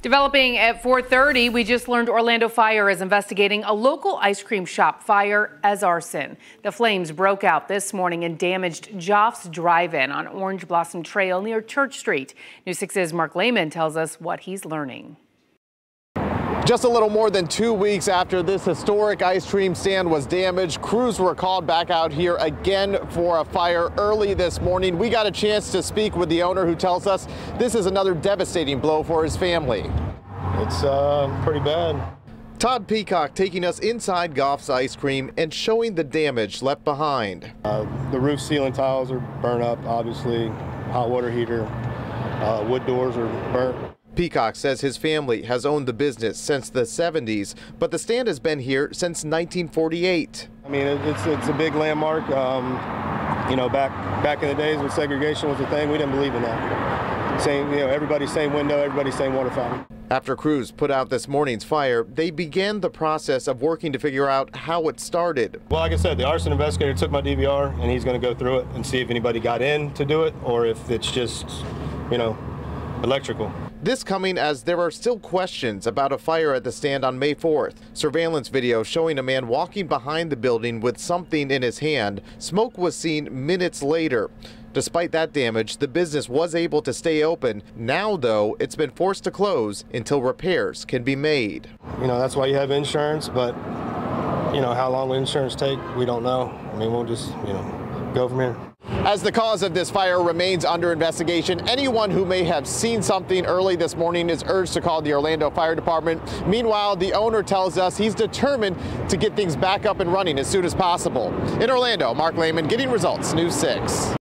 Developing at 4:30, we just learned Orlando Fire is investigating a local ice cream shop fire as arson. The flames broke out this morning and damaged Goff's Drive-In on Orange Blossom Trail near Church Street. News 6's Mark Lehman tells us what he's learning. Just a little more than two weeks after this historic ice cream stand was damaged, crews were called back out here again for a fire early this morning. We got a chance to speak with the owner who tells us this is another devastating blow for his family. It's uh, pretty bad. Todd Peacock taking us inside Goff's Ice Cream and showing the damage left behind. Uh, the roof ceiling tiles are burnt up, obviously. Hot water heater, uh, wood doors are burnt. Peacock says his family has owned the business since the 70s, but the stand has been here since 1948. I mean, it's, it's a big landmark. Um, you know, back back in the days when segregation was a thing, we didn't believe in that. Same, you know, everybody same window, everybody same water fountain. After crews put out this morning's fire, they began the process of working to figure out how it started. Well, like I said, the arson investigator took my DVR and he's going to go through it and see if anybody got in to do it or if it's just, you know, electrical. This coming as there are still questions about a fire at the stand on May 4th. Surveillance video showing a man walking behind the building with something in his hand. Smoke was seen minutes later. Despite that damage, the business was able to stay open. Now, though, it's been forced to close until repairs can be made. You know, that's why you have insurance, but, you know, how long will insurance take, we don't know. I mean, we'll just, you know, go from here. As the cause of this fire remains under investigation, anyone who may have seen something early this morning is urged to call the Orlando Fire Department. Meanwhile, the owner tells us he's determined to get things back up and running as soon as possible. In Orlando, Mark Lehman getting results, News 6.